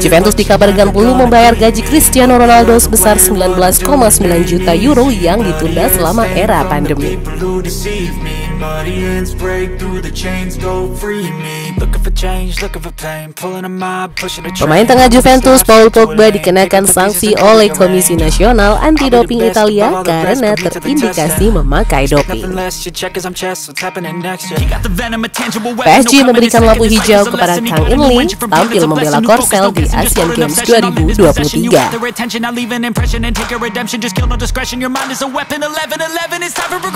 Juventus dikabarkan belum membayar gaji Cristiano Ronaldo sebesar 19,9 juta euro yang ditunda selama era pandemi. Pemain tengah Juventus Paul Pogba dikenakan sanksi oleh Komisi Nasional Anti Doping Italia karena terindikasi memakai doping. PSG memberikan lampu hijau kepada Kang In Lee tampil membela Korsel di Asian Games 2023.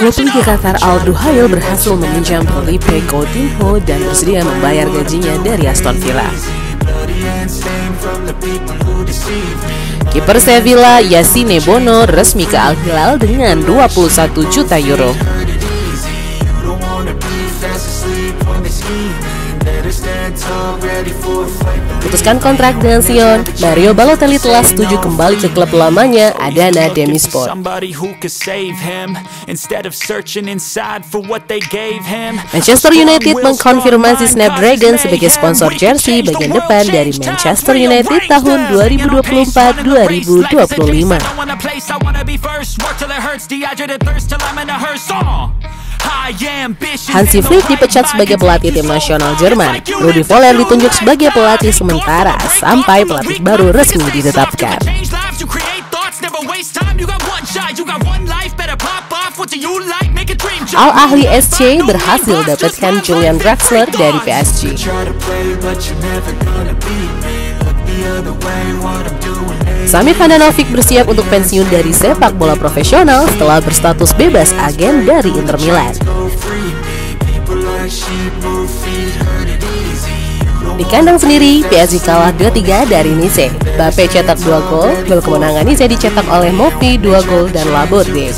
Klub Liga Qatar Al Duhail berhasil meminjam Felipe Coutinho dan bersedia membayar gajinya dari Aston Villa. Kiper Sevilla Yassine Bono resmi ke Al Hilal dengan 21 juta euro. Putuskan kontrak dengan Sion, Mario Balotelli telah setuju kembali ke klub lamanya. Adana Demispor. Manchester United mengkonfirmasi Snapdragon sebagai sponsor jersey bagian depan dari Manchester United tahun 2024-2025. Hansi Flick dipecat sebagai pelatih tim nasional Jerman. Rudi Voller ditunjuk sebagai pelatih sementara sampai pelatih baru resmi ditetapkan. Al Ahli SC berhasil dapatkan Julian Draxler dari PSG. Samir Handanovic bersiap untuk pensiun dari sepak bola profesional setelah berstatus bebas agen dari Inter Milan. Di kandang sendiri, PSG kalah 2-3 dari Nice. Bape cetak 2 gol, gol kemenangan Nice dicetak oleh Mofi 2 gol dan Laborde.